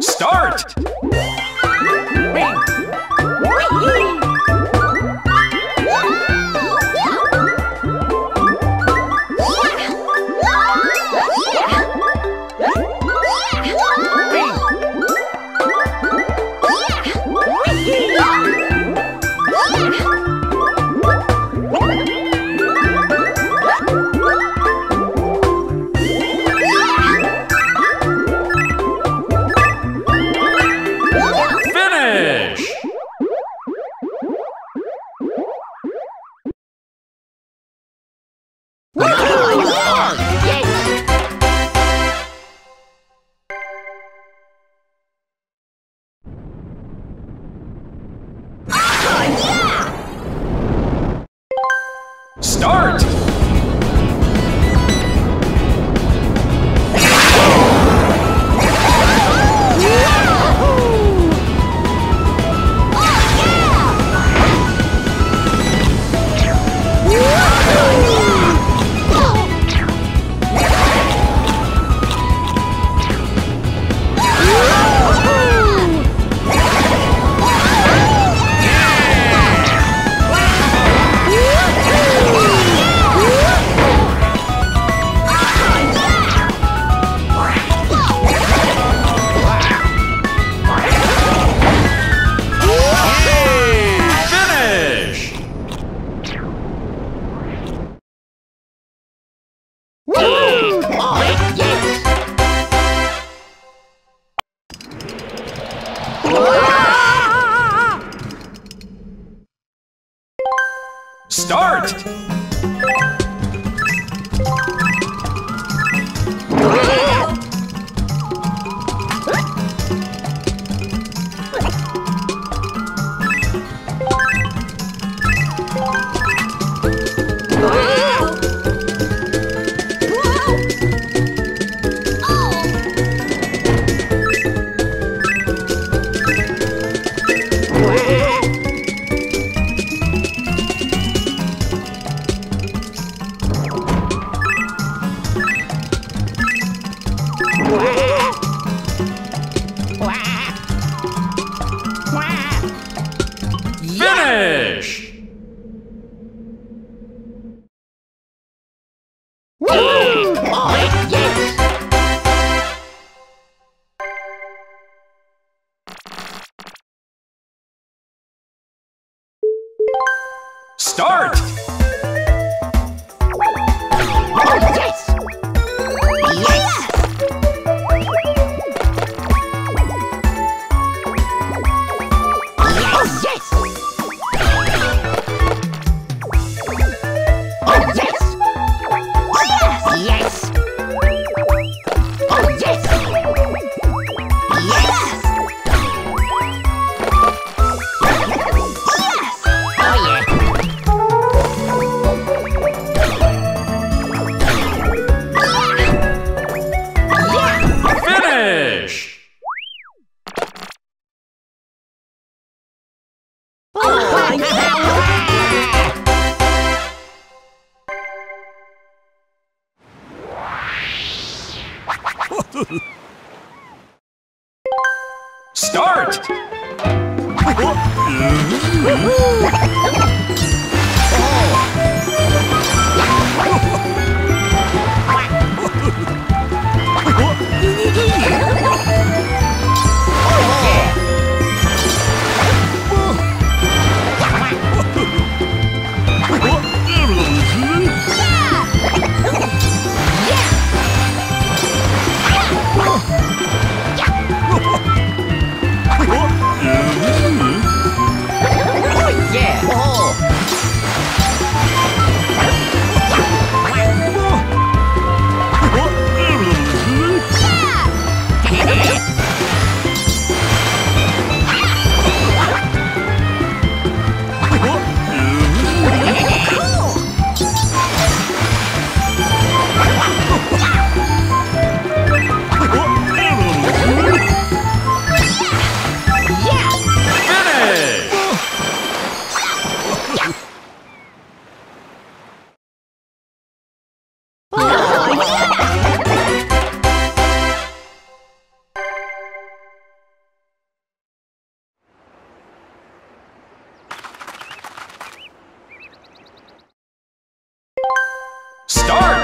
Start! Start! Start! Finish! Start!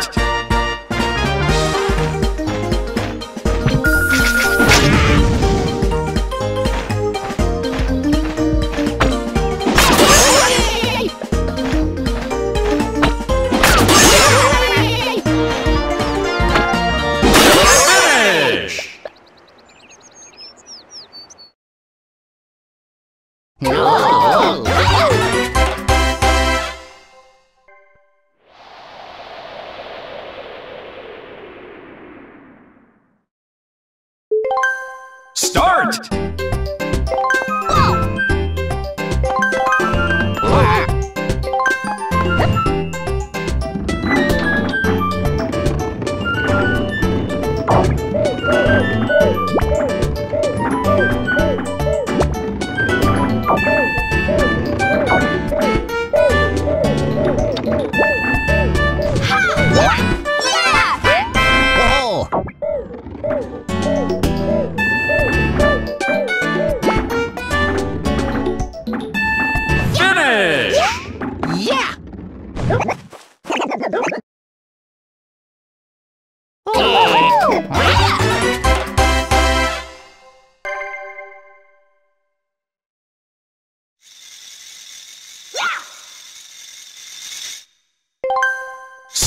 Start!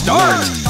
Start!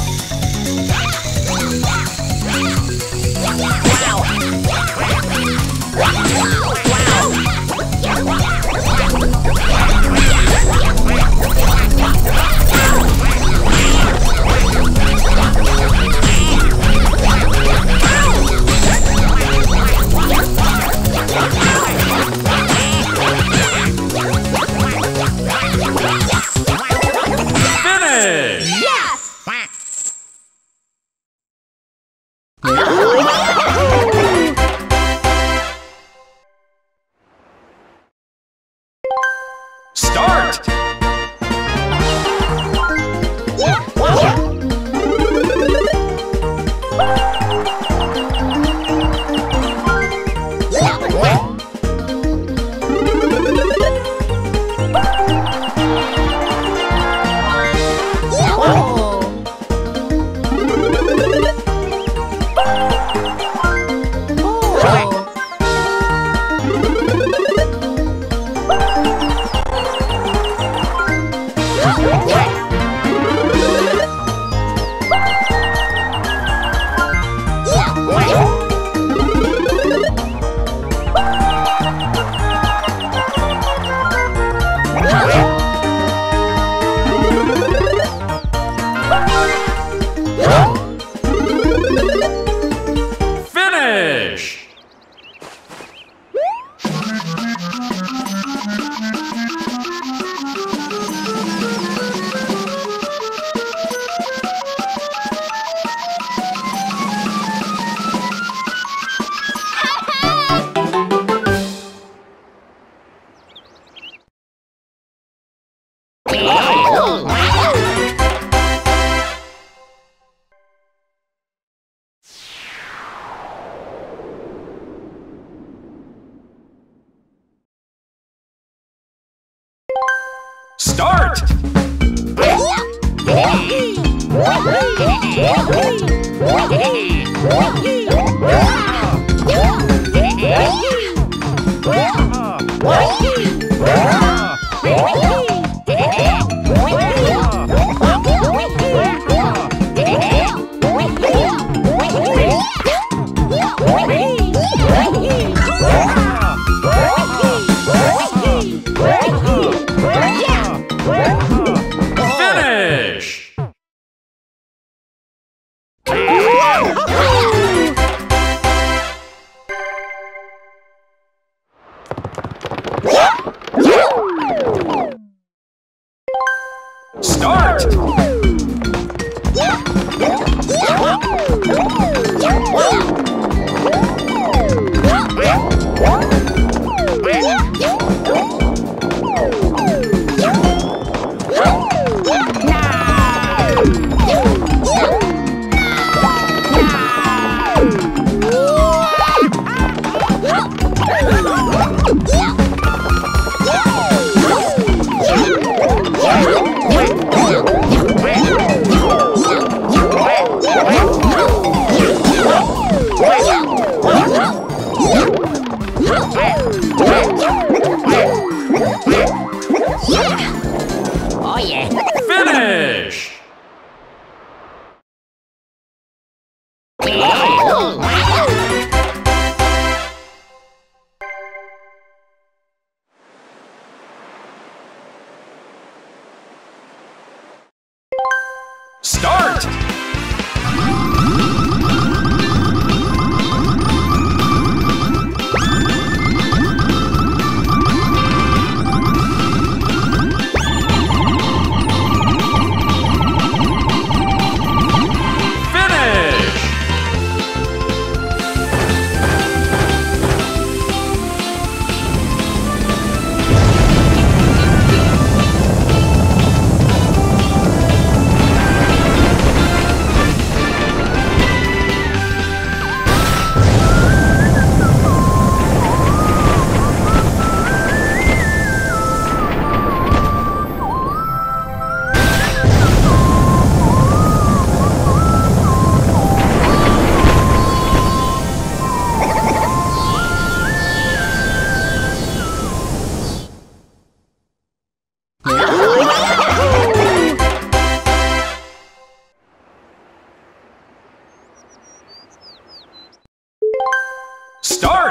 Start!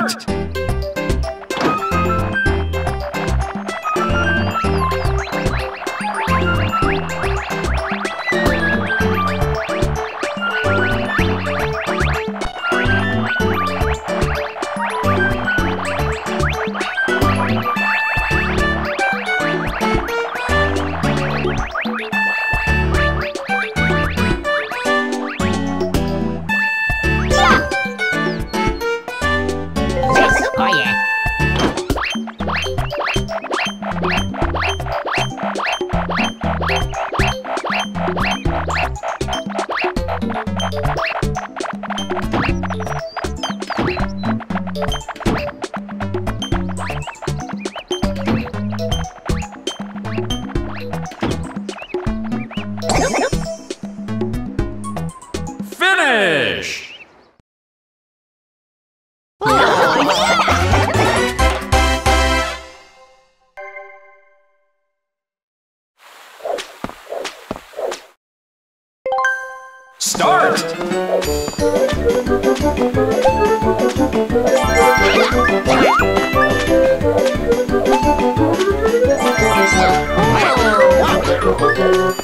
Start! Yeah.